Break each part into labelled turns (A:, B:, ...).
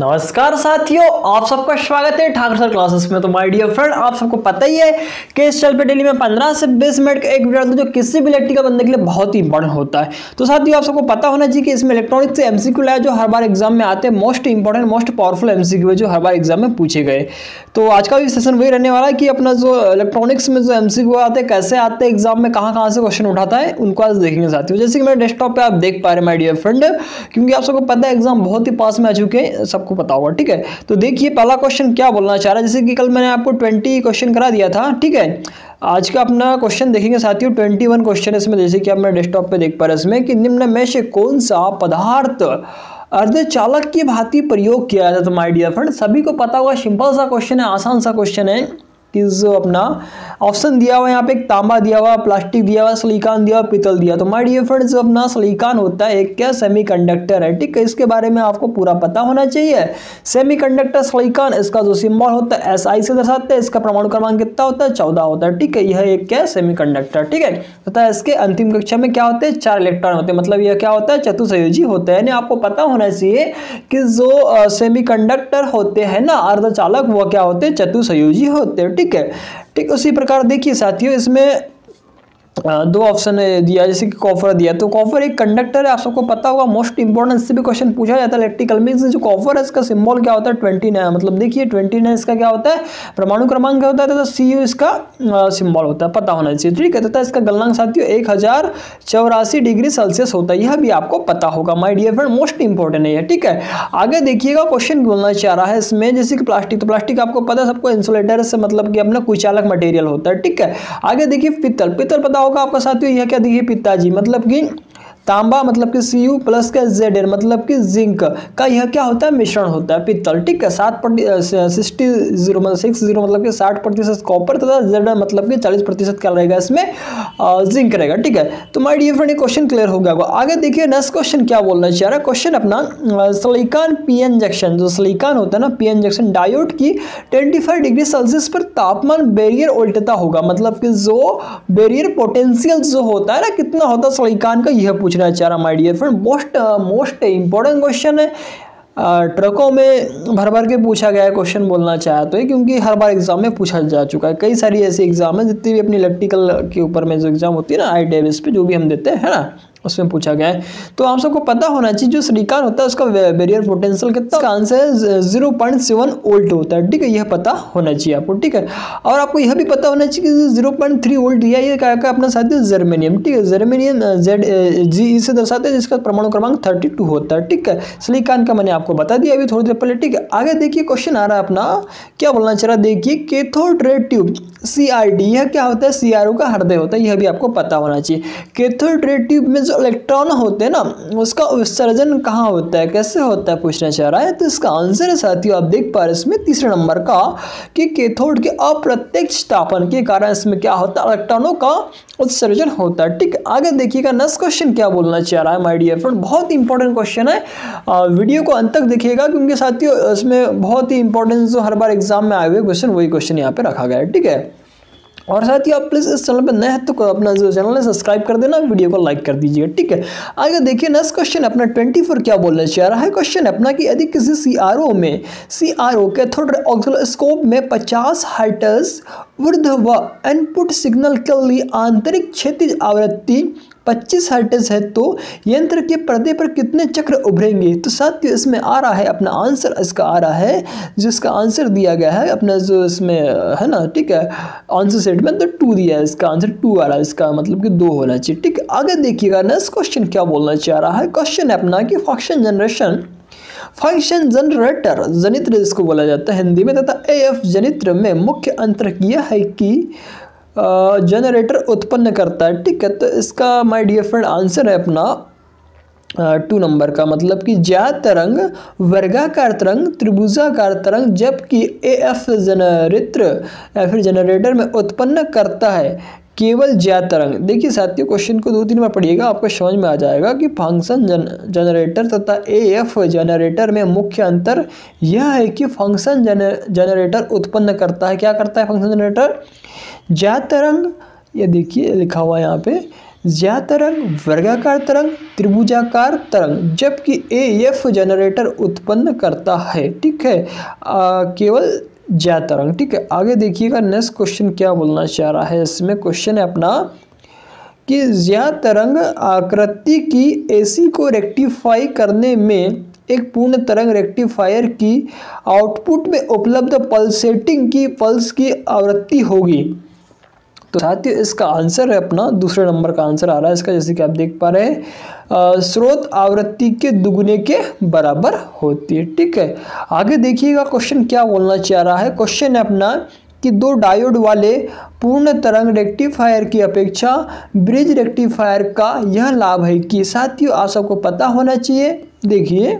A: नमस्कार साथियों, आप सबका स्वागत है ठाकुर सर क्लासेस में। तो माय डियर फ्रेंड आप सबको पता ही है कि इस चल पे डेली में 15 से 20 मिनट का एक वीडियो जो किसी भी इलेक्ट्रिकल बंदे के लिए बहुत ही इंपॉर्टेंट होता है। तो साथियों, आप सबको पता होना चाहिए कि इसमें इलेक्ट्रॉनिक्स से एमसीक्यू लाया जो हर बार एग्ज़ाम में आते हैं most important most powerful MCQ है जो हर बार एग्ज़ाम में पूछे गए। तो आज का भी सेशन वही रहने वाला है कि अपना जो इलेक्ट्रॉनिक्स में जो एमसीक्यू आते हैं, कैसे आते हैं एग्ज़ाम में कहाँ कहाँ से क्वेश्चन उठाता है, उनको आज देखेंगे साथियों। जैसे कि मेरे डेस्कटॉप पर आप देख पा रहे हैं माय डियर फ्रेंड क्योंकि आप सबको पता है एग्ज़ाम बहुत ही पास में आ चुके हैं सबको पता होगा, ठीक है? तो देखिए, पहला क्वेश्चन क्या बोलना चाह रहा है? जैसे कि कल मैंने आपको ट्वेंटी क्वेश्चन करा दिया था, ठीक है? आज का अपना क्वेश्चन देखेंगे साथियों ट्वेंटी वन क्वेश्चन इसमें। जैसे कि आप मैं डेस्कटॉप पे देख पा रहे इसमें कि निम्न में से कौन सा पदार्थ अर्धचालक की भांति प्रयोग किया जाता है? तो माय डियर फ्रेंड सभी को पता होगा सिंपल सा क्वेश्चन है, आसान सा क्वेश्चन है। कि जो अपना ऑप्शन दिया हुआ यहाँ पे तांबा दिया हुआ, प्लास्टिक दिया हुआ, सिलिकॉन दिया हुआ, पितल दिया। तो माय डियर फ्रेंड्स जो अपना सिलिकॉन होता है एक क्या सेमीकंडक्टर है, ठीक है? इसके बारे में आपको पूरा पता होना चाहिए। सेमीकंडक्टर सिलिकॉन, इसका जो सिंबल होता है एस आई से दर्शाते हैं, इसका परमाणु क्रमांक कितना होता है? चौदह होता है, ठीक है? यह एक क्या सेमीकंडक्टर, ठीक है? तथा इसके अंतिम कक्षा में क्या होते हैं? चार इलेक्ट्रॉन होते हैं। मतलब यह क्या होता है? चतुसयोजी होता है। यानी आपको पता होना चाहिए कि जो सेमी होते हैं ना, अर्धचालक वह क्या होते हैं? चतुसयोजी होते हैं, ठीक है। ठीक उसी प्रकार देखिए साथियों इसमें दो ऑप्शन दिया, जैसे कि कॉफर दिया। तो कॉफर एक कंडक्टर है, आप सबको पता होगा मोस्ट इंपॉर्टेंट से भी क्वेश्चन पूछा जाता है इलेक्ट्रिकल में जो कॉफर है, इसका सिंबल क्या होता है? ट्वेंटी नाइन मतलब देखिए ट्वेंटी नाइन इसका क्या होता है? परमाणु क्रमांक क्या होता है? तथा सी यू इसका सिंबल होता है। पता होना चाहिए। ठीक है, तथा इसका गलनांक साथियों, एक हज़ार चौरासी डिग्री सेल्सियस होता है। यह भी आपको पता होगा my dear friend most important है ठीक है, आगे देखिएगा क्वेश्चन बोलना चाह रहा है इसमें, जैसे कि प्लास्टिक तो प्लास्टिक आपको पता है, सबको इंसुलेटर से मतलब कि अपना कुचालक मटेरियल होता है। ठीक है, आगे देखिए, पित्तल। पित्तल पता होगा आपका साथियों? यह क्या देखिए पिताजी। मतलब कि तांबा मतलब कि सी यू प्लस के जेड एन मतलब कि जिंक का यह क्या होता है? मिश्रण होता है। पित्तल ठीक है सात सिक्सटी ज़ीरो मतलब सिक्स ज़ीरो मतलब कि साठ प्रतिशत कॉपर तथा जेड एन मतलब कि चालीस प्रतिशत क्या रहेगा इसमें? जिंक रहेगा। ठीक है? तो माय डियर फ्रेंड ये क्वेश्चन क्लियर हो गया आगे देखिए नेक्स्ट क्वेश्चन क्या बोलना चाह रहा क्वेश्चन अपना सलीकान पी जंक्शन जो सलीकान होता है ना पी एन जंक्शन डायोड की ट्वेंटी डिग्री सेल्सियस पर तापमान बैरियर उल्टता होगा। मतलब कि जो बैरियर पोटेंशियल जो होता है ना, कितना होता है सलीकान का, यह पूछ चाह रहा my dear friend most most important question है। ट्रकों में भर भर के पूछा गया है क्वेश्चन बोलना चाहते तो क्योंकि हर बार एग्ज़ाम में पूछा जा चुका है। कई सारी ऐसी एग्ज़ाम है जितनी भी अपनी इलेक्ट्रिकल के ऊपर में जो एग्ज़ाम होती है ना आई डेविस पे जो भी हम देते हैं ना? उसमें पूछा गया है। तो आप सबको पता होना चाहिए, जो सिलिकॉन होता है, उसका बैरियर पोटेंशियल कितना उसका answer zero point seven volt होता है, ठीक है? यह पता होना चाहिए आपको, ठीक है? और आपको यह भी पता होना चाहिए कि ज़ीरो पॉइंट थ्री वोल्ट दिया ये क्या अपना साथ जर्मेनियम ठीक है? जर्मेनियम जेड जी इसे दर्शाते हैं, जिसका परमाणु क्रमांक थर्टी टू होता है, ठीक है? सिलिकॉन का मैंने आपको बता दिया अभी थोड़ी देर पहले, ठीक है? आगे देखिए क्वेश्चन आ रहा है अपना, क्या बोलना चाह रहा है? देखिए कैथोड रे ट्यूब सी यह क्या होता है? सी का हृदय होता है, यह भी आपको पता होना चाहिए। कैथोड रे ट्यूब में जो इलेक्ट्रॉन होते हैं ना, उसका उत्सर्जन कहाँ होता है? कैसे होता है? पूछना चाह रहा है। तो इसका आंसर है साथियों, आप देख पा रहे इसमें तीसरे नंबर का कि कैथोड के अप्रत्यक्ष तापन के कारण इसमें क्या होता है? इलेक्ट्रॉनों का उत्सर्जन होता है। ठीक, आगे देखिएगा नेक्स्ट क्वेश्चन क्या बोलना चाह रहा है माय डियर फ्रेंड बहुत इंपॉर्टेंट क्वेश्चन है। वीडियो को अंत तक देखिएगा, क्योंकि साथियों, इसमें बहुत ही इंपॉर्टेंट जो हर बार एग्ज़ाम में आए हुए क्वेश्चन वही क्वेश्चन यहाँ पे रखा गया है। ठीक है? और साथ ही आप प्लीज़ इस चैनल पर नए हैं तो अपना जो चैनल है सब्सक्राइब कर देना वीडियो को लाइक कर दीजिए, ठीक है? आगे देखिए नेक्स्ट क्वेश्चन अपना ट्वेंटी फोर क्या बोलना चाह रहा है? क्वेश्चन अपना कि यदि किसी सी आर ओ में सी आर ओ कैथोड ऑक्सोस्कोप में पचास हाइटर्स वृद्ध व इनपुट सिग्नल के लिए आंतरिक क्षेत्र आवृत्ति 25 हर्टेज है तो यंत्र के पर्दे पर कितने चक्र उभरेंगे? तो साथियों इसमें आ रहा है, अपना आंसर इसका आ रहा है, जिसका आंसर दिया गया है, अपना जो इसमें, है ना, ठीक है, आंसर सेट में तो टू दिया है, इसका आंसर टू आ रहा है, इसका मतलब कि दो होना चाहिए, ठीक है। आगे देखिएगा नेक्स्ट क्वेश्चन क्या बोलना चाह रहा है? क्वेश्चन है अपना कि फ़ंक्शन जनरेशन फ़ंक्शन जनरेटर जनित्र जिसको बोला जाता है हिंदी में, तथा ए एफ़ जनित्र में मुख्य अंतर यह है कि जनरेटर उत्पन्न करता है, ठीक है? तो इसका माय डियर फ्रेंड आंसर है अपना टू नंबर का मतलब कि ज्या तरंग, वर्गाकार तरंग, त्रिभुजाकार तरंग, जबकि ए एफ़ जनरित्र या फिर जनरेटर में उत्पन्न करता है, केवल ज्या तरंग। देखिए साथियों क्वेश्चन को दो तीन बार पढ़िएगा, आपको समझ में आ जाएगा कि फ़ंक्शन जन जनरेटर तथा ए एफ़ जनरेटर में मुख्य अंतर यह है कि फ़ंक्शन जन जनरेटर उत्पन्न करता है। क्या करता है फ़ंक्शन जनरेटर ज्या तरंग ये देखिए लिखा हुआ है यहाँ पे ज्या तरंग वर्गाकार तरंग त्रिभुजाकार तरंग जबकि ए एफ़ जनरेटर उत्पन्न करता है ठीक है? आ, केवल ज्या तरंग ठीक है? आगे देखिएगा नेक्स्ट क्वेश्चन क्या बोलना चाह रहा है? इसमें क्वेश्चन है अपना कि ज्या तरंग आकृति की एसी को रेक्टिफाई करने में एक पूर्ण तरंग रेक्टिफायर की आउटपुट में उपलब्ध पल्सेटिंग की पल्स की आवृत्ति होगी। तो साथियों इसका आंसर है अपना, दूसरे नंबर का आंसर आ रहा है इसका, जैसे कि आप देख पा रहे हैं। स्रोत आवृत्ति के दुगने के बराबर होती है, ठीक है? आगे देखिएगा क्वेश्चन क्या बोलना चाह रहा है। क्वेश्चन है अपना कि दो डायोड वाले पूर्ण तरंग रेक्टिफायर की अपेक्षा ब्रिज रेक्टिफायर का यह लाभ है कि साथियों, आप सबको पता होना चाहिए। देखिए,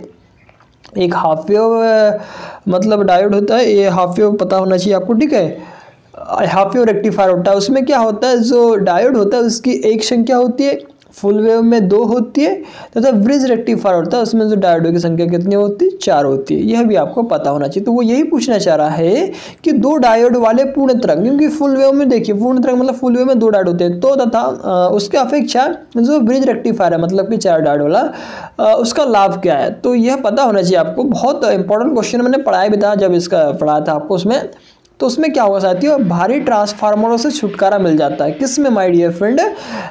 A: एक हाफ़ वेव मतलब डायोड होता है, ये हाफ़ वेव पता होना चाहिए आपको, ठीक है? हाफ़ वेव रेक्टिफायर होता है, उसमें क्या होता है, जो डायोड होता है, उसकी एक संख्या होती है फुल वेव में दो होती है, तथा ब्रिज रेक्टिफायर होता है, उसमें जो डायोडो की संख्या कितनी होती है, चार होती है। यह भी आपको पता होना चाहिए। तो वो यही पूछना चाह रहा है कि दो डायोड वाले पूर्ण तरंग, क्योंकि फुल वेव में देखिए, पूर्ण तरंग मतलब फुल वेव में दो डायोड होते हैं तो तथा उसके अपेक्षा जो ब्रिज रेक्टिफायर है मतलब कि चार डायोड वाला उसका लाभ क्या है? तो यह पता होना चाहिए आपको। बहुत इंपॉर्टेंट क्वेश्चन मैंने पढ़ाया भी था, जब इसका पढ़ाया था आपको उसमें। तो उसमें क्या होगा साथियों? भारी ट्रांसफार्मरों से छुटकारा मिल जाता है। किसमें माय डियर फ्रेंड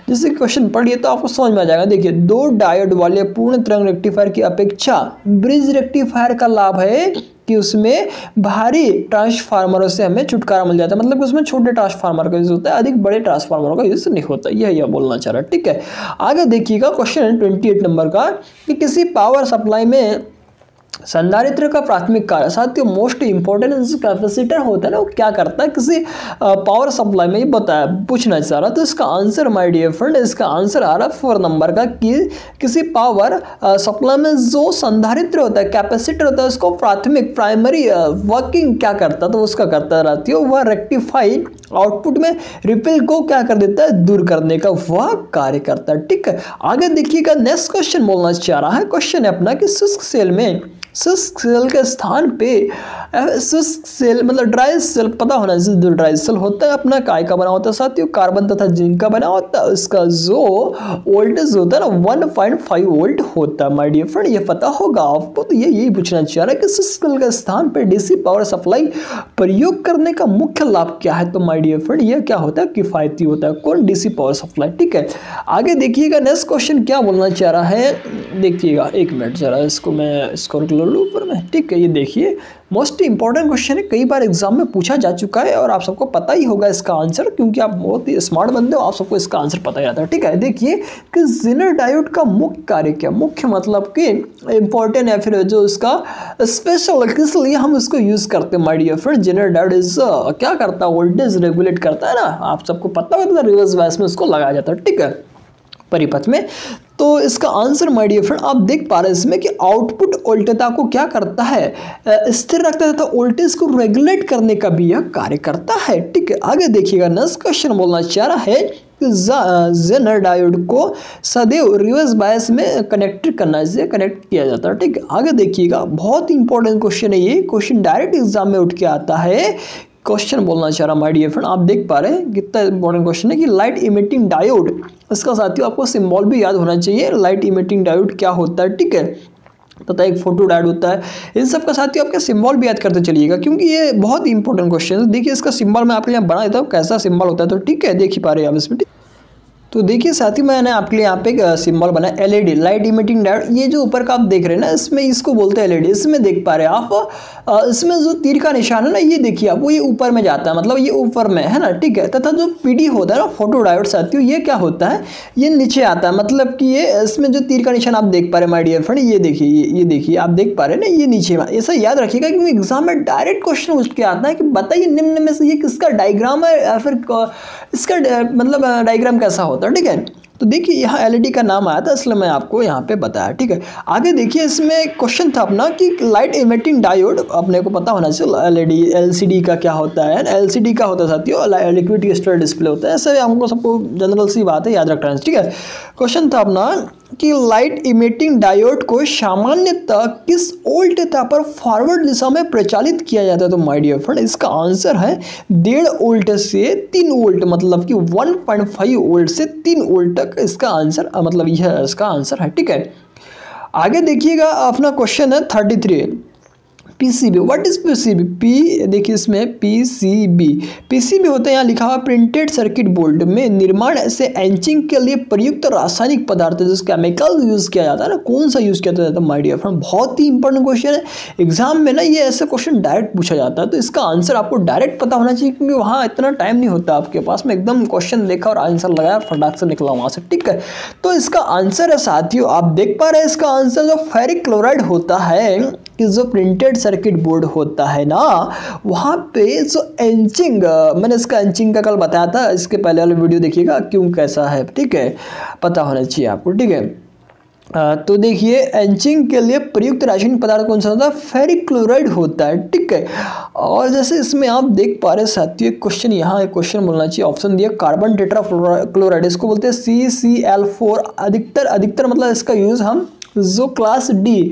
A: जैसे क्वेश्चन पढ़िए तो आपको समझ में आ जाएगा। देखिए, दो डायोड वाले पूर्ण तरंग रेक्टिफायर की अपेक्षा ब्रिज रेक्टिफायर का लाभ है कि उसमें भारी ट्रांसफार्मरों से हमें छुटकारा मिल जाता है। मतलब उसमें छोटे ट्रांसफार्मर का यूज़ होता है, अधिक बड़े ट्रांसफार्मरों का यूज़ नहीं होता। यह यह बोलना चाह रहा है, ठीक है? आगे देखिएगा क्वेश्चन ट्वेंटी एट नंबर का कि किसी पावर सप्लाई में संधारित्र का प्राथमिक कार्य साथियों मोस्ट इंपॉर्टेंट कैपेसिटर होता है ना, वो क्या करता है? किसी पावर सप्लाई में ये बताया, पूछना चाह रहा तो इसका आंसर माय डियर फ्रेंड इसका आंसर आ रहा है फोर नंबर का कि किसी पावर सप्लाई में जो संधारित्र होता है कैपेसिटर होता है, उसको प्राथमिक प्राइमरी वर्किंग क्या करता है? तो उसका करता रहती है, वह रेक्टिफाइड आउटपुट में रिपेल को क्या कर देता है? दूर करने का वह कार्य करता है। ठीक है, आगे देखिएगा नेक्स्ट क्वेश्चन बोलना चाह रहा है। क्वेश्चन है अपना कि शुष्क सेल में शुष्क सेल के स्थान पे शुष्क सेल मतलब ड्राई सेल पता होना चाहिए, जो ड्राई सेल होता है, अपना काय का बना होता है साथियों? कार्बन तथा जिंक का बना होता है, उसका जो वोल्टेज होता है ना वन पॉइंट फाइव वोल्ट होता है माय डियर फ्रेंड ये पता होगा आपको तो ये, यही पूछना चाह रहा है कि शुष्क सेल के स्थान पे डीसी पावर सप्लाई प्रयोग करने का मुख्य लाभ क्या है? तो माय डियर फ्रेंड ये क्या होता है? किफायती होता है। कौन डीसी पावर सप्लाई ठीक है, आगे देखिएगा नेक्स्ट क्वेश्चन क्या बोलना चाह रहा है? देखिएगा, एक मिनट जरा, इसको मैं, इसको लो ऊपर में। ठीक है, ये देखिए मोस्ट इंपॉर्टेंट क्वेश्चन है, कई बार एग्ज़ाम में पूछा जा चुका है और आप सबको पता ही होगा इसका आंसर क्योंकि आप बहुत ही स्मार्ट बंदे हो, आप सबको इसका आंसर पता ही रहता है। ठीक है, देखिए कि जिनर डायोड का मुख्य कार्य क्या? मुख्य मतलब कि इंपॉर्टेंट है, फिर जो इसका स्पेशल इसलिए हम इसको यूज़ करते हैं my dear friend zener diode is क्या करता है? वोल्टेज रेगुलेट करता है ना? आप सबको पता होगा रिवर्स वैस में उसको लगाया जाता है। ठीक है परिपथ में। तो इसका आंसर माय डियर फ्रेंड आप देख पा रहे हैं इसमें कि आउटपुट वोल्टेजता को क्या करता है? स्थिर रखता है तथा वोल्टेज को रेगुलेट करने का भी यह कार्य करता है। ठीक है, आगे देखिएगा नेक्स्ट क्वेश्चन बोलना चाह रहा है जेनर डायोड को सदैव रिवर्स बायस में कनेक्ट करना से कनेक्ट किया जाता है। ठीक है, आगे देखिएगा, बहुत इंपॉर्टेंट क्वेश्चन है ये। क्वेश्चन डायरेक्ट एग्ज़ाम में उठ के आता है क्वेश्चन बोलना चाह रहा माय डियर फ्रेंड आप देख पा रहे हैं, कितना इंपॉर्टेंट क्वेश्चन है कि लाइट इमिटिंग डायोड इसका साथियों आपको सिंबल भी याद होना चाहिए लाइट इमिटिंग डायोड क्या होता है, ठीक है? तथा एक फ़ोटो डायड होता है, इन सब का साथियों आपका सिंबल भी याद करते चलिएगा, क्योंकि ये बहुत इंपॉर्टेंट क्वेश्चन है। देखिए, इसका सिंबल मैं आपके यहाँ बना देता हूँ, कैसा सिंबल होता है तो ठीक है, देख ही पा रहे हैं आप इसमें तो देखिए साथ ही मैंने आपके लिए यहाँ पे एक सिंबल बनाया एलईडी लाइट इमिटिंग डायोड ये जो ऊपर का आप देख रहे हैं ना, इसमें इसको बोलते हैं एलईडी इसमें देख पा रहे हैं आप इसमें जो तीर का निशान है ना, ये देखिए आप, वो ये ऊपर में जाता है मतलब ये ऊपर में, है ना, ठीक है? तथा जो पीडी होता है ना फ़ोटो डायोड साथियों, ये क्या होता है? ये नीचे आता है मतलब कि ये इसमें जो तीर का निशान आप देख पा रहे हैं माई डियर फ्रेंड ये देखिए, ये ये देखिए, आप देख पा रहे हैं ना, ये नीचे में, ऐसा याद रखिएगा क्योंकि एग्ज़ाम में डायरेक्ट क्वेश्चन उठ के आता है कि बताइए निम्न में से ये किसका डायग्राम है, या फिर इसका मतलब डायग्राम कैसा होता है, ठीक है? तो देखिए, यहाँ एलईडी का नाम आया था, इसलिए मैं आपको यहाँ पे बताया, ठीक है? आगे देखिए, इसमें क्वेश्चन था अपना कि लाइट इमेटिंग डायोड अपने को पता होना चाहिए एलईडी एलसीडी का क्या होता है एलसीडी का होता है साथियों लिक्विड स्टोर डिस्प्ले होता है, ऐसे हमको सबको जनरल सी बात है, याद रखना है, ठीक है? क्वेश्चन था अपना कि लाइट इमिटिंग डायोड को सामान्यतः किस ओल्ट था पर फॉरवर्ड दिशा में प्रचालित किया जाता है? तो माय डियर फ्रेंड इसका आंसर है डेढ़ ओल्ट से तीन ओल्ट मतलब कि 1.5 ओल्ट से तीन ओल्ट तक इसका आंसर मतलब यह इसका आंसर है, ठीक है? आगे देखिएगा अपना क्वेश्चन है thirty three PCB what is PCB P देखिए इसमें पीसीबी पीसीबी होता है, यहाँ लिखा हुआ प्रिंटेड सर्किट बोर्ड में निर्माण से एंचिंग के लिए प्रयुक्त रासायनिक पदार्थ जिस केमिकल यूज़ किया जाता है ना। कौन सा यूज़ किया जाता है? माय डियर फ्रेंड बहुत ही इंपॉर्टेंट क्वेश्चन है। एग्ज़ाम में ना ये ऐसे क्वेश्चन डायरेक्ट पूछा जाता है तो इसका आंसर आपको डायरेक्ट पता होना चाहिए, क्योंकि वहाँ इतना टाइम नहीं होता आपके पास। में एकदम क्वेश्चन देखा और आंसर लगाया, फटाक से निकला वहाँ से, ठीक है? तो इसका आंसर है साथियों, आप देख पा रहे हैं इसका आंसर जो फेरिक क्लोराइड होता है कि जो प्रिंटेड सर्किट बोर्ड होता है ना, वहाँ पे जो एंचिंग मैंने इसका एंचिंग का कल बताया था, इसके पहले वाले वीडियो देखिएगा, क्यों कैसा है, ठीक है? पता होना चाहिए आपको, ठीक है? तो देखिए एंचिंग के लिए प्रयुक्त रासायनिक पदार्थ कौन सा होता है? फेरिक क्लोराइड होता है, ठीक है? और जैसे इसमें आप देख पा रहे साथियों, एक क्वेश्चन यहाँ एक क्वेश्चन बोलना चाहिए ऑप्शन दिया कार्बन टेट्रा क्लोराइड इसको बोलते हैं सी सी एल फोर अधिकतर अधिकतर मतलब इसका यूज़ हम जो क्लास डी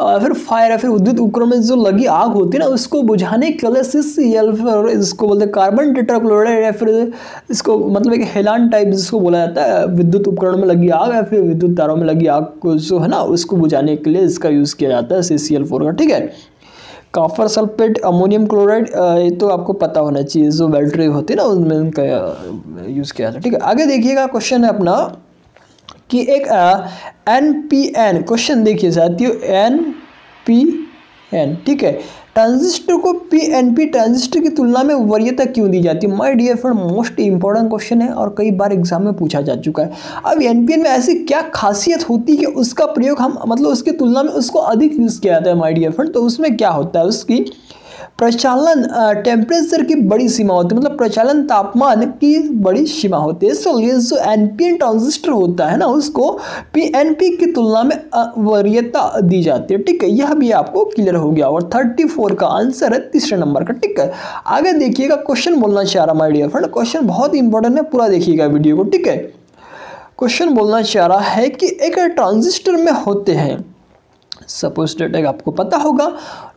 A: फिर फायर या फिर विद्युत उपकरण में जो लगी आग होती है ना, उसको बुझाने के लिए सिस इसको बोलते हैं कार्बन टेट्राक्लोराइड या फिर इसको मतलब एक हेलान टाइप जिसको बोला जाता है, विद्युत उपकरण में लगी आग, या फिर विद्युत तारों में लगी आग को जो है ना, उसको बुझाने के लिए इसका यूज़ किया जाता है सी सी एल फोर का, ठीक है? काफर सल्फेट अमोनियम क्लोराइड ये तो आपको पता होना चाहिए, जो बैटरी होती है ना उसमें उनका यूज़ किया जाता है, ठीक है? आगे देखिएगा क्वेश्चन है अपना। कि एक एन पी एन क्वेश्चन देखिए साथियों एन पी एन ठीक है? ट्रांजिस्टर को पी एन पी ट्रांजिस्टर की तुलना में वरीयता क्यों दी जाती है? My dear friend most important question है और कई बार एग्ज़ाम में पूछा जा चुका है। अब एन पी एन में ऐसी क्या खासियत होती है कि उसका प्रयोग हम मतलब उसकी तुलना में उसको अधिक यूज़ किया जाता है माय डियर फ्रेंड तो उसमें क्या होता है? उसकी प्रचालन टेम्परेचर की बड़ी सीमा होती है मतलब प्रचालन तापमान की बड़ी सीमा होती है। ये जो एन पी एन ट्रांजिस्टर होता है ना, उसको पी एन पी की तुलना में वरीयता दी जाती है, ठीक है? यह भी आपको क्लियर हो गया और थर्टी फोर का आंसर है तीसरे नंबर का, ठीक है? आगे देखिएगा क्वेश्चन बोलना चाह रहा माई डियर फ्रेंड क्वेश्चन बहुत इंपॉर्टेंट है, पूरा देखिएगा वीडियो को, ठीक है? क्वेश्चन बोलना चाह रहा है कि एक ट्रांजिस्टर में होते हैं सपोज़ डेट आपको पता होगा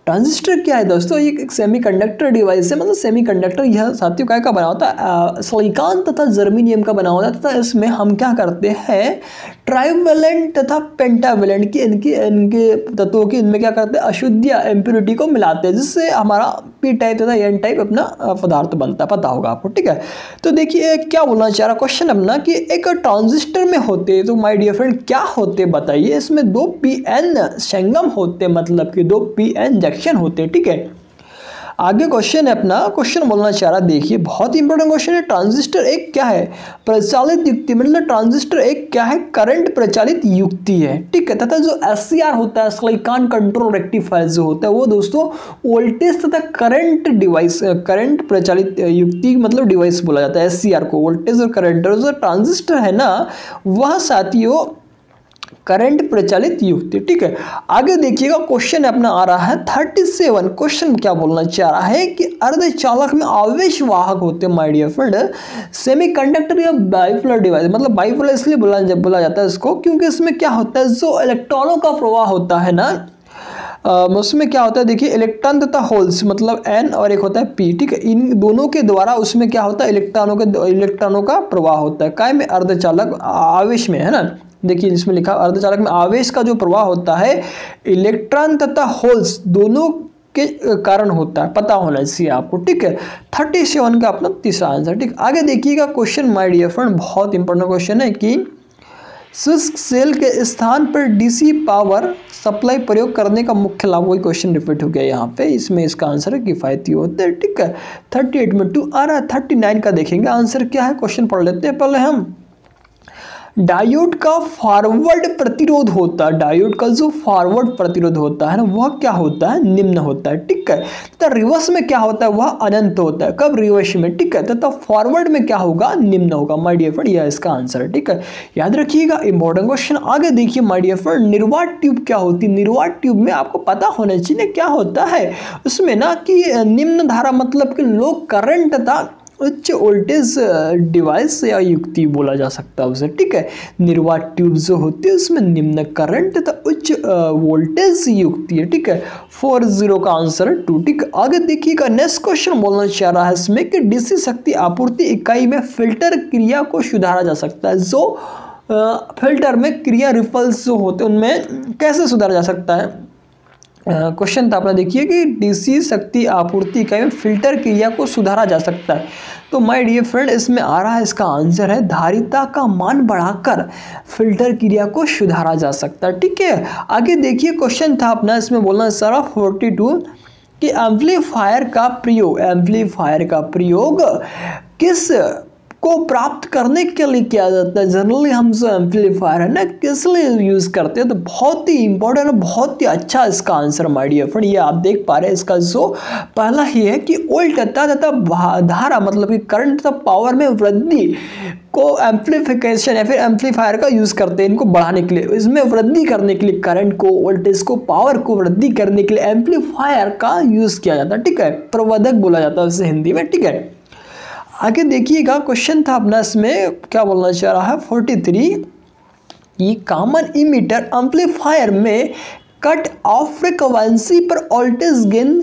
A: ट्रांजिस्टर क्या है दोस्तों? ये एक सेमीकंडक्टर डिवाइस है मतलब सेमीकंडक्टर यह साथियों का बना होता है? सिलिकॉन तथा जर्मीनियम का बना होता है तथा इसमें हम क्या करते हैं? ट्राइवेलेंट तथा पेंटावेलेंट की इनकी, इनके तत्वों की इनमें क्या करते हैं? अशुद्धिया एम्प्योरिटी को मिलाते हैं, जिससे हमारा पी टाइप तथा एन टाइप अपना पदार्थ बनता है, पता होगा आपको, ठीक है? तो देखिए क्या बोलना चाह रहा क्वेश्चन अपना कि एक ट्रांजिस्टर में होते तो माय डियर फ्रेंड क्या होते बताइए? इसमें दो पी एन संगम होते मतलब कि दो पी एन जंक्शन होते हैं, ठीक है? आगे क्वेश्चन है अपना क्वेश्चन बोलना चाह रहा, देखिए, बहुत इंपॉर्टेंट क्वेश्चन है ट्रांजिस्टर एक क्या है? प्रचालित युक्ति मतलब ट्रांजिस्टर एक क्या है? करंट प्रचालित युक्ति है, ठीक है? तथा जो एससीआर होता है स्लाइकान कंट्रोल रेक्टिफायर जो होता है, वो दोस्तों वोल्टेज तथा करंट डिवाइस करंट प्रचालित युक्ति मतलब डिवाइस बोला जाता है एस को वोल्टेज और करंट और जो ट्रांजिस्टर है ना, वह साथियों करंट प्रचलित युक्ति, ठीक है? आगे देखिएगा क्वेश्चन अपना आ रहा है थर्टी सेवन क्वेश्चन क्या बोलना चाह रहा है कि अर्धचालक में आवेश वाहक होते हैं my dear friend semiconductor या बाइपोलर डिवाइस मतलब बाइपोलर इसलिए बोला बोला जाता है इसको क्योंकि इसमें क्या होता है, जो इलेक्ट्रॉनों का प्रवाह होता है ना उसमें क्या होता है, देखिए इलेक्ट्रॉन तथा होल्स मतलब एन और एक होता है पी ठीक है? इन दोनों के द्वारा उसमें क्या होता है इलेक्ट्रॉनों के इलेक्ट्रॉनों का प्रवाह होता है काय में अर्धचालक आवेश में, है ना? देखिए, जिसमें लिखा अर्धचालक में आवेश का जो प्रवाह होता है इलेक्ट्रॉन तथा होल्स दोनों के कारण होता है। पता होना चाहिए आपको, ठीक है? थर्टी सेवन का अपना तीसरा आंसर ठीक? आगे देखिएगा क्वेश्चन माय डियर फ्रेंड बहुत इंपॉर्टेंट क्वेश्चन है कि शुष्क सेल के स्थान पर डीसी पावर सप्लाई प्रयोग करने का मुख्य लाभ, वही क्वेश्चन रिपीट हो गया यहाँ पे। इसमें इसका आंसर किफ़ायती होते हैं, ठीक है? थर्टी एट में टू आ रहा है थर्टी नाइन का देखेंगे। आंसर क्या है? क्वेश्चन पढ़ लेते हैं पहले हम। डायोड का फॉरवर्ड प्रतिरोध होता है डायोड का जो फॉरवर्ड प्रतिरोध होता है ना, वह क्या होता है? निम्न होता है, ठीक है? तथा रिवर्स में क्या होता है? वह अनंत होता है। कब? रिवर्स में, ठीक है? तो तथा फॉरवर्ड में क्या होगा? निम्न होगा। माय डियर फ्रेंड यह इसका आंसर है, ठीक है? याद रखिएगा इंपॉर्टेंट क्वेश्चन आगे देखिए माय डियर फ्रेंड निर्वात ट्यूब क्या होती है? निर्वात ट्यूब में आपको पता होना चाहिए क्या होता है? उसमें ना कि निम्न धारा मतलब कि लो करंट तथा उच्च वोल्टेज डिवाइस या युक्ति बोला जा सकता है उसे, ठीक है? निर्वात ट्यूब जो होती है, उसमें निम्न करंट तथा उच्च वोल्टेज युक्ति है, ठीक है? फोर ज़ीरो का आंसर टू ठीक आगे देखिएगा नेक्स्ट क्वेश्चन बोलना चाह रहा है इसमें कि डीसी शक्ति आपूर्ति इकाई में फ़िल्टर क्रिया को सुधारा जा सकता है। जो फ़िल्टर में क्रिया रिपल्स जो होते हैं, उनमें कैसे सुधारा जा सकता है? क्वेश्चन था अपना देखिए कि डीसी शक्ति आपूर्ति में फ़िल्टर क्रिया को सुधारा जा सकता है। तो माय डियर फ्रेंड इसमें आ रहा है, इसका आंसर है, धारिता का मान बढ़ाकर फ़िल्टर क्रिया को सुधारा जा सकता है। ठीक है, आगे देखिए क्वेश्चन था अपना, इसमें बोलना सारा फोर्टी टू कि एम्पलीफायर का प्रयोग एम्पलीफायर का प्रयोग किस को प्राप्त करने के लिए किया जाता है। जनरली हम जो एम्पलीफायर है ना, किस लिए यूज़ करते हैं तो बहुत ही इंपॉर्टेंट और बहुत ही अच्छा इसका आंसर माई डियर फ्रेंड ये आप देख पा रहे हैं इसका जो पहला ही है कि ओल्ट तथा धारा मतलब कि करंट तथा पावर में वृद्धि को एम्पलीफिकेशन या फिर एम्पलीफायर का यूज़ करते हैं इनको बढ़ाने के लिए। इसमें वृद्धि करने के लिए करंट को वोल्टेज को पावर को वृद्धि करने के लिए एम्पलीफायर का यूज़ किया जाता है, ठीक है? प्रवर्धक बोला जाता है उसे हिंदी में, ठीक है? आगे देखिएगा क्वेश्चन था अपना इसमें, क्या बोलना चाह रहा है? फोर्टी थ्री ये कॉमन इमीटर एम्पलीफायर में कट ऑफ़ फ्रिक्वेंसी पर ऑल्टेज गेन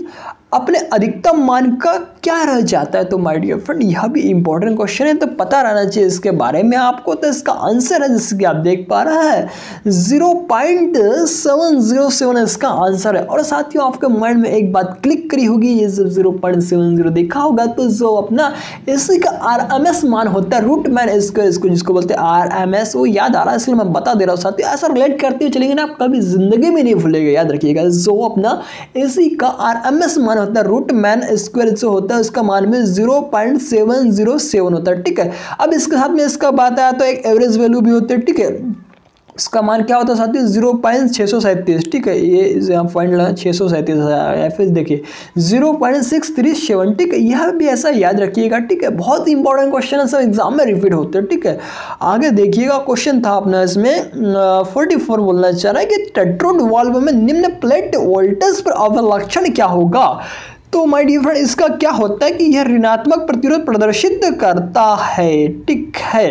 A: अपने अधिकतम मान का क्या रह जाता है? तो माय डियर फ्रेंड यह भी इंपॉर्टेंट क्वेश्चन है तो पता रहना चाहिए इसके बारे में आपको। तो इसका आंसर है, जैसे कि आप देख पा रहे हैं zero point seven zero seven इसका आंसर है। और साथियों, आपके माइंड में एक बात क्लिक करी होगी, ये जब ज़ीरो पॉइंट सेवन ज़ीरो देखा होगा तो जो अपना इसी का आर एम एस मान होता है रूट मैन इसको इसको जिसको बोलते हैं आर एम एस वो याद आ रहा है, इसलिए मैं बता दे रहा हूँ साथियों, ऐसा रिलेट करते हुए चलेंगे ना, आप कभी ज़िंदगी में नहीं भूलेगा, याद रखिएगा, जो अपना इसी का आर एम एस मान होता है रूट मैन स्क्वायर जो होता है, उसका मान में zero point seven zero seven होता है, ठीक है? अब इसके साथ में इसका बात आया तो एक एवरेज वैल्यू भी होती है, ठीक है? इसका मान क्या होता है साथियों? ज़ीरो पॉइंट छः सौ सैंतीस, ठीक है? ये यहाँ पॉइंट छः सौ सैंतीस एफ़ एस देखिए, zero point six three seven, ठीक है? यह भी ऐसा याद रखिएगा, ठीक है? बहुत इंपॉर्टेंट क्वेश्चन है, सब एग्ज़ाम में रिपीट होते हैं, ठीक है? आगे देखिएगा क्वेश्चन था अपना इसमें फोर्टी फोर बोलना चाह रहा है कि टेट्रोड वॉल्व में निम्न प्लेट वोल्टेज पर अवलक्षण क्या होगा? तो माय डियर फ्रेंड इसका क्या होता है कि यह ऋणात्मक प्रतिरोध प्रदर्शित करता है, ठीक है?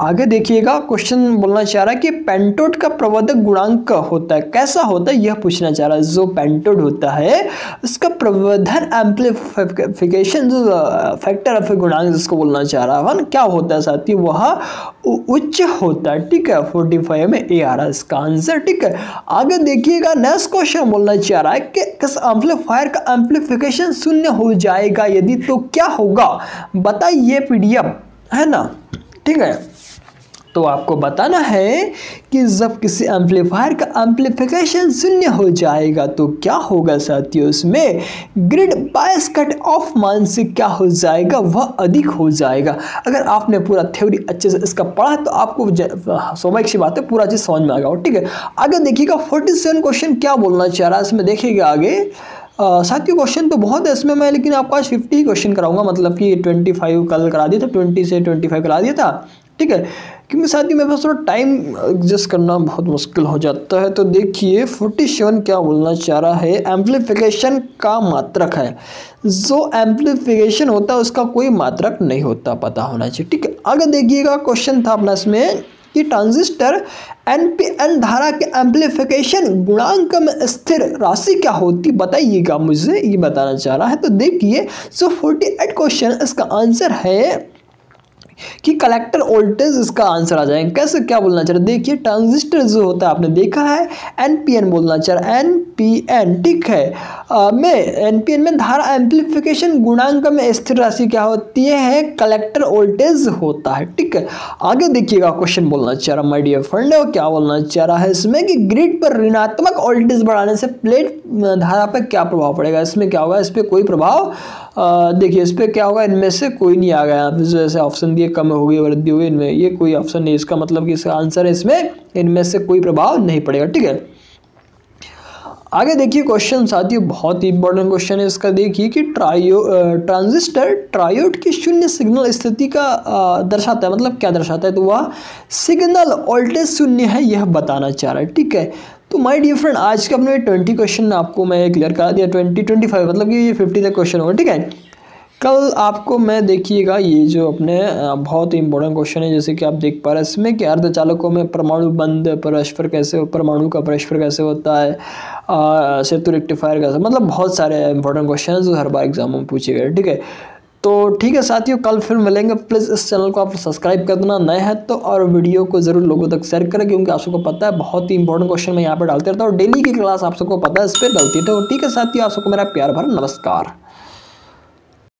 A: आगे देखिएगा क्वेश्चन बोलना चाह रहा है कि पेंटोड का प्रवर्धक गुणांक होता है। कैसा होता है? यह पूछना चाह रहा है। जो पेंटोड होता है, उसका प्रवर्धन एम्पलीफिकेशन जो फैक्टर ऑफ़ गुणांक, जिसको बोलना चाह रहा है क्या होता है साथी वह उच्च होता है। ठीक है? फोर्टी फाइव में ए आ रहा है इसका आंसर ठीक है? आगे देखिएगा नेक्स्ट क्वेश्चन बोलना चाह रहा है कि किस एम्पलीफायर का एम्पलीफिकेशन शून्य हो जाएगा? यदि तो क्या होगा? बताइए पीडीएफ है ना? ठीक है? तो आपको बताना है कि जब किसी एम्पलीफायर का एम्पलीफिकेशन शून्य हो जाएगा तो क्या होगा साथियों उसमें? ग्रिड बायस कट ऑफ़ मान से क्या हो जाएगा? वह अधिक हो जाएगा। अगर आपने पूरा थ्योरी अच्छे से इसका पढ़ा तो आपको स्वाभाविक सी बात है, पूरा चीज़ समझ में आ गया, ठीक है? आगे देखिएगा फोर्टी सेवन क्वेश्चन क्या बोलना चाह रहा है, इसमें देखिएगा आगे। साथियों क्वेश्चन तो बहुत है इसमें मैं, लेकिन आपको आज फिफ्टी क्वेश्चन कराऊँगा मतलब कि ट्वेंटी फाइव कल करा दिया था ट्वेंटी से ट्वेंटी फाइव करा दिया था, ठीक है? क्योंकि ही मेरे पास थोड़ा टाइम एडजस्ट करना बहुत मुश्किल हो जाता है। तो देखिए फोर्टी सेवन क्या बोलना चाह रहा है? एम्पलीफिकेशन का मात्रक है। जो एम्पलीफिकेशन होता है, उसका कोई मात्रक नहीं होता, पता होना चाहिए, ठीक है? आगे देखिएगा क्वेश्चन था अपना इसमें कि ट्रांजिस्टर एनपीएन धारा के एम्पलीफिकेशन गुणांक में स्थिर राशि क्या होती, बताइएगा मुझे, ये बताना चाह रहा है। तो देखिए सो फोर्टी एट क्वेश्चन इसका आंसर है कि कलेक्टर वोल्टेज इसका आंसर आ जाएगा कैसे क्या बोलना चाह रहे देखिए ट्रांजिस्टर जो होता है, आपने देखा है एनपीएन बोलना चाह रहा है एनपीएन ठीक है? में एनपीएन में धारा एम्पलीफिकेशन गुणांक में स्थिर राशि क्या होती है? कलेक्टर वोल्टेज होता है, ठीक है? आगे देखिएगा क्वेश्चन बोलना चाह रहा माई डियर फ्रेंड क्या बोलना चाह रहा है इसमें कि ग्रिड पर ऋणात्मक वोल्टेज बढ़ाने से प्लेट धारा पर क्या प्रभाव पड़ेगा? इसमें क्या होगा? इस पर कोई प्रभाव देखिए इस पर क्या होगा? इनमें से कोई नहीं आ गया। जैसे ऑप्शन दिए, कम होगी वृद्धि हुई इनमें ये कोई ऑप्शन नहीं, इसका मतलब कि इसका आंसर है इसमें, इनमें से कोई प्रभाव नहीं पड़ेगा, ठीक है? आगे देखिए क्वेश्चन साथियों, बहुत ही इंपॉर्टेंट क्वेश्चन है इसका। देखिए कि ट्रायो ट्रांजिस्टर ट्रायोड की शून्य सिग्नल स्थिति का दर्शाता है। मतलब क्या दर्शाता है? तो वह सिग्नल ऑल्टेज शून्य है, यह बताना चाह रहा है। ठीक है? तो माय डियर फ्रेंड आज का अपने ट्वेंटी क्वेश्चन आपको मैं क्लियर करा दिया। ट्वेंटी ट्वेंटी फाइव मतलब कि ये फिफ्टी तक क्वेश्चन होगा ठीक है? कल आपको मैं देखिएगा ये जो अपने बहुत ही इंपॉर्टेंट क्वेश्चन है, जैसे कि आप देख पा रहे हैं, इसमें कि अर्धचालकों में परमाणु बंद परस्पर कैसे, परमाणु का परस्पर कैसे होता है सेतु रेक्टिफायर कैसे मतलब बहुत सारे इंपॉर्टेंट क्वेश्चन जो हर बार एग्ज़ाम में पूछे गए, ठीक है? तो ठीक है साथियों, कल फिर मिलेंगे प्लीज़ इस चैनल को आप सब्सक्राइब कर देना, नए हैं तो और वीडियो को ज़रूर लोगों तक शेयर करें, क्योंकि आप सबको पता है, बहुत ही इंपॉर्टेंट क्वेश्चन मैं यहाँ पर डालते रहता हूँ डेली की क्लास आप सबको पता है, इस पर डालती है तो ठीक है साथियों, आप सबको मेरा प्यार भर नमस्कार।